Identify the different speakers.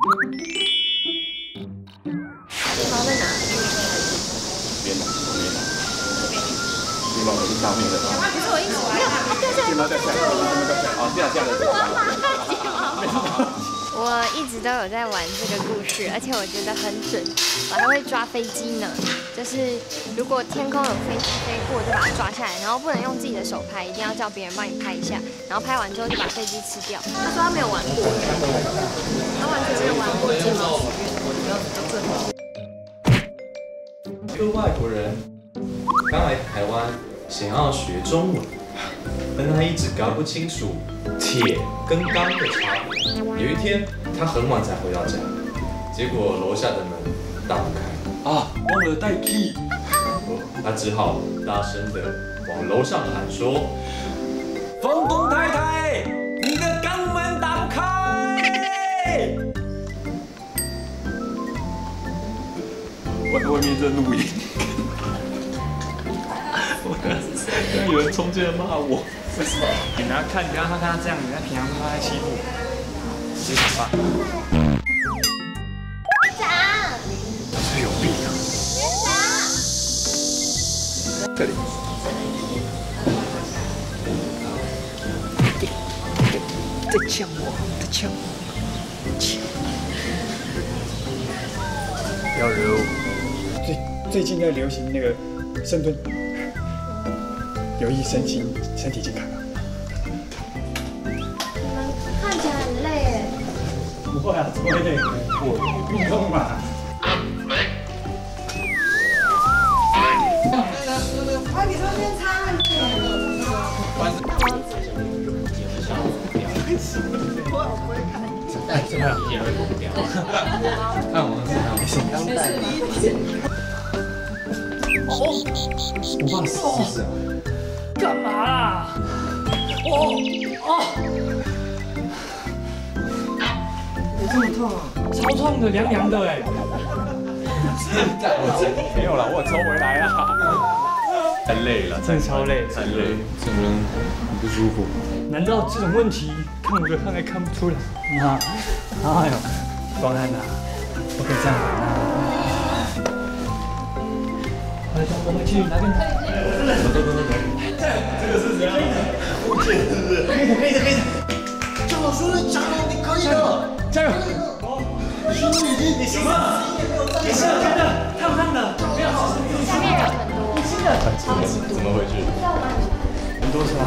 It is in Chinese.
Speaker 1: 包在哪？
Speaker 2: 边的，左边的。面包是上面的。
Speaker 1: 不是我意思，没有掉下来，
Speaker 2: 掉下来，哦，这样这样的。
Speaker 1: 是我要把它剪好。我一直都有在玩这个故事，而且我觉得很准，我还会抓飞机呢。就是如果天空有飞机飞过，就把它抓下来，然后不能用自己的手拍，一定要叫别人帮你拍一下，然后拍完之后就把飞机吃掉。他说他没有玩过，
Speaker 3: 一个外国人刚来台湾，想要学中文，但他一直搞不清楚铁跟钢的差别。有一天，他很晚才回到家，结果楼下的门打不开，
Speaker 2: 啊，忘了带 key。
Speaker 3: 他只好大声的往楼上喊说：“
Speaker 2: 房东外外面在录音，我刚刚有人冲进来骂我。
Speaker 4: 你要看，你让他看他这样，你在平常他在欺负我，直接打吧。
Speaker 1: 长，
Speaker 4: 这有病啊！
Speaker 2: 这里。
Speaker 4: 在呛我，在呛我，呛！不要惹我。
Speaker 5: 最最近在流行那个深蹲，有益身心身体健康啊。
Speaker 1: 你们看起来很累耶。
Speaker 5: 不会啊，怎么会累？我运动嘛。哎，怎么样？
Speaker 3: 看我
Speaker 5: 我爸试试啊。
Speaker 4: 干嘛啦？哦哦，有这么痛啊？超痛的，凉凉的哎。
Speaker 2: 没有了，我抽回来了。太累了，
Speaker 4: 真的超累
Speaker 2: 太累，整个人很不舒服。
Speaker 4: 难道这种问题看我的汗还看不出来？啊，哎呦，光汉呐，不可以这样啊！我们去拿便当。走走走走走。这个是谁啊？我姐是不是？可以的，可以的，可以的。张老师，加油，你可以的，加油！兄弟，你你行吗？你是要真的，烫烫的，不要好
Speaker 1: 下面人很多，
Speaker 4: 新的，
Speaker 1: 超级多。
Speaker 2: 怎么回去？
Speaker 4: 很多是吧？